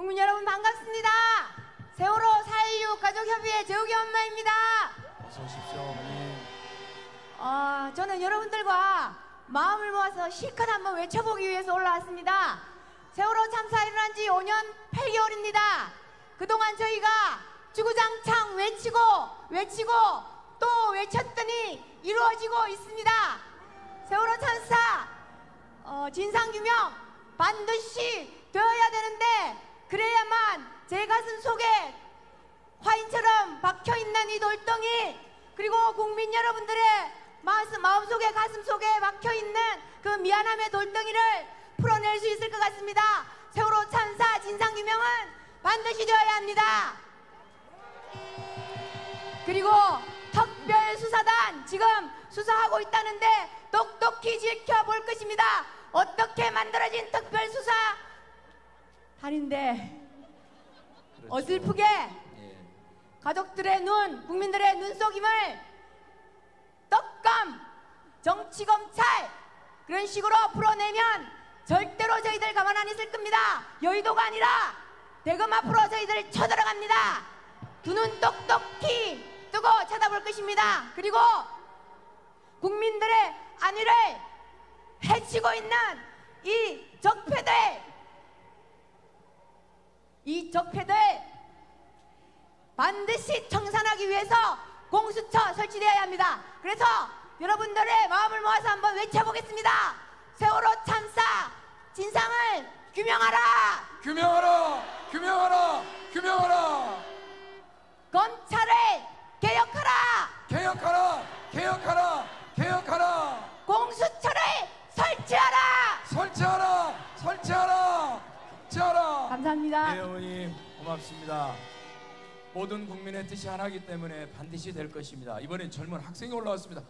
국민 여러분 반갑습니다. 세월호 4.16 가족협의회 재욱이 엄마입니다. 어서 오십시오, 어머니. 어, 저는 여러분들과 마음을 모아서 실컷 한번 외쳐보기 위해서 올라왔습니다. 세월호 참사 일어난 지 5년 8개월입니다. 그동안 저희가 주구장창 외치고 외치고 또 외쳤더니 이루어지고 있습니다. 세월호 참사 어, 진상규명 반드시 그래야만 제 가슴 속에 화인처럼 박혀 있는 이 돌덩이 그리고 국민 여러분들의 마음, 마음속에 가슴속에 박혀 있는 그 미안함의 돌덩이를 풀어낼 수 있을 것 같습니다. 세월호 참사 진상규명은 반드시 되어야 합니다. 그리고 특별수사단 지금 수사하고 있다는데 똑똑히 지켜볼 것입니다. 어떻게 만들어진 특별수사 단인데 그렇죠. 어슬프게 예. 가족들의 눈, 국민들의 눈속임을 떡감, 정치검찰 그런 식으로 풀어내면 절대로 저희들 가만 안 있을 겁니다. 여의도가 아니라 대검 앞으로 저희들 쳐들어갑니다. 두 눈 똑똑히 뜨고 쳐다볼 것입니다. 그리고 국민들의 안위를 해치고 있는 이 적폐들 이 적폐들 반드시 청산하기 위해서 공수처 설치되어야 합니다. 그래서 여러분들의 마음을 모아서 한번 외쳐보겠습니다. 세월호 참사 진상을 규명하라. 규명하라! 규명하라! 규명하라! 검찰을 개혁하라. 개혁하라! 개혁하라! 개혁하라! 공수처를 설치하라. 설치하라! 설치하라! 설치하라! 감사합니다. 네, 어머니 고맙습니다. 모든 국민의 뜻이 하나이기 때문에 반드시 될 것입니다. 이번엔 젊은 학생이 올라왔습니다.